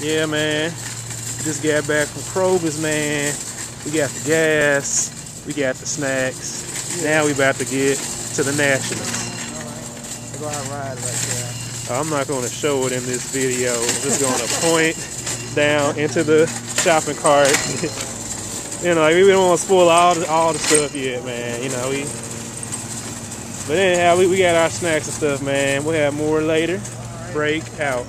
Yeah, man. Just got back from Kroger's, man. We got the gas. We got the snacks. Now we about to get to the Nationals. Go ride right there. I'm not going to show it in this video. I'm just going to point down into the shopping cart. you know, like we don't want to spoil all the, all the stuff yet, man. You know, we. But anyhow, we, we got our snacks and stuff, man. We'll have more later. Break out.